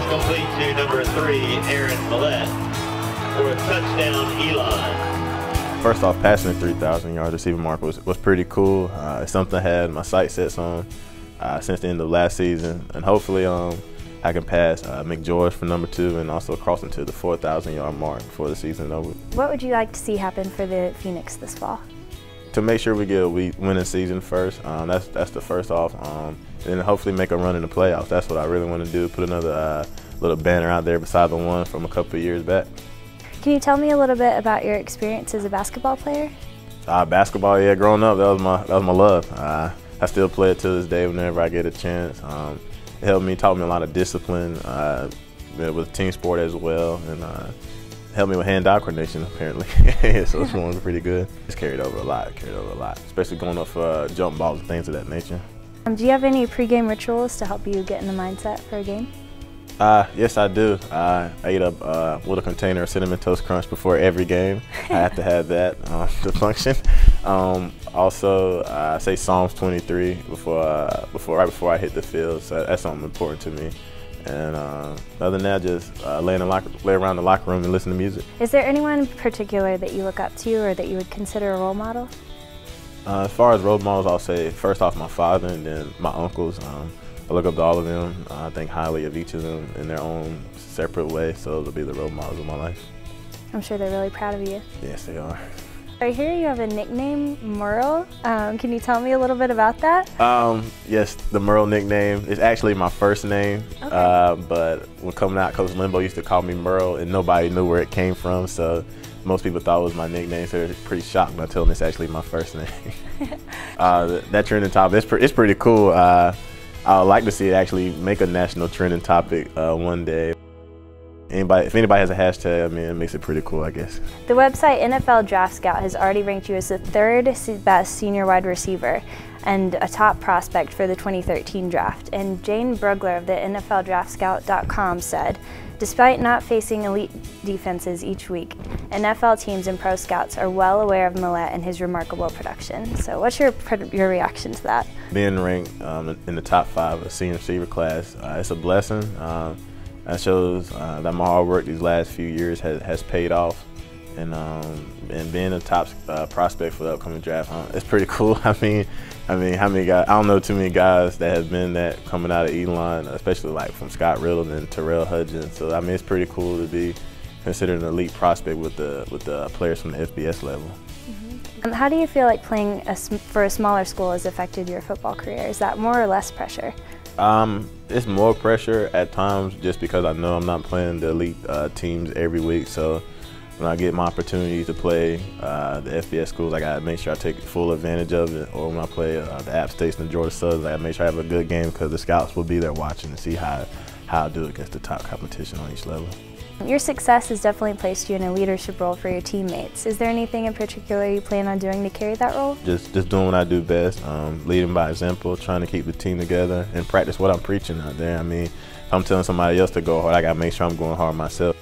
to number three, Aaron Mellette, for a touchdown, Elon. First off, passing the 3,000 yard receiving mark was, was pretty cool. Uh, it's something I had my sight sets on uh, since the end of last season, and hopefully um, I can pass uh, McGeorge for number two and also cross into the 4,000 yard mark before the season over. What would you like to see happen for the Phoenix this fall? To make sure we get a week winning season first, um, that's that's the first off, um, and hopefully make a run in the playoffs. That's what I really want to do. Put another uh, little banner out there beside the one from a couple of years back. Can you tell me a little bit about your experience as a basketball player? Uh, basketball, yeah, growing up, that was my that was my love. Uh, I still play it to this day whenever I get a chance. Um, it helped me, taught me a lot of discipline uh, with team sport as well, and uh, helped me with hand-eye coordination apparently. so it's going pretty good. It's carried over a lot, carried over a lot, especially going off uh, jump balls and things of that nature. Um, do you have any pregame rituals to help you get in the mindset for a game? Uh, yes, I do. I ate a uh, little container of cinnamon toast crunch before every game. I have to have that uh, to function. Um, also, uh, I say Psalms 23 before uh, before right before I hit the field. So that's something important to me. And uh, other than that, just uh, lay, in the locker, lay around the locker room and listen to music. Is there anyone in particular that you look up to or that you would consider a role model? Uh, as far as role models, I'll say first off my father and then my uncles. Um, I look up to all of them. I think highly of each of them in their own separate way. So they'll be the role models of my life. I'm sure they're really proud of you. Yes, they are. I hear you have a nickname, Merle. Um, can you tell me a little bit about that? Um, yes, the Merle nickname is actually my first name, okay. uh, but when coming out, Coach Lembo used to call me Merle, and nobody knew where it came from. So most people thought it was my nickname, so they're pretty shocked when I tell them it's actually my first name. uh, that trending topic, it's, pre it's pretty cool. Uh, I would like to see it actually make a national trending topic uh, one day. Anybody, if anybody has a hashtag, I mean, it makes it pretty cool, I guess. The website NFL Draft Scout has already ranked you as the third best senior wide receiver and a top prospect for the 2013 draft. And Dane Brugler of the NFLDraftScout.com said, Despite not facing elite defenses each week, NFL teams and pro scouts are well aware of Mellette and his remarkable production. So what's your, your reaction to that? Being ranked um, in the top five of senior receiver class, uh, it's a blessing. Um, that shows uh, that my hard work these last few years has, has paid off. And um, and being a top uh, prospect for the upcoming draft, huh, it's pretty cool. I mean, I mean, how many guys? I don't know too many guys that have been that coming out of Elon, especially like from Scott Riddle and Terrell Hudgins. So I mean, it's pretty cool to be considered an elite prospect with the with the players from the FBS level. Mm-hmm. how do you feel like playing a, for a smaller school has affected your football career? Is that more or less pressure? Um, it's more pressure at times just because I know I'm not playing the elite uh, teams every week. So when I get my opportunity to play uh, the FBS schools, I gotta make sure I take full advantage of it. Or when I play uh, the App States and Georgia Southern, I gotta make sure I have a good game because the scouts will be there watching to see how how I do against the top competition on each level. Your success has definitely placed you in a leadership role for your teammates. Is there anything in particular you plan on doing to carry that role? Just just doing what I do best, um, leading by example, trying to keep the team together and practice what I'm preaching out there. I mean, if I'm telling somebody else to go hard, I gotta make sure I'm going hard myself.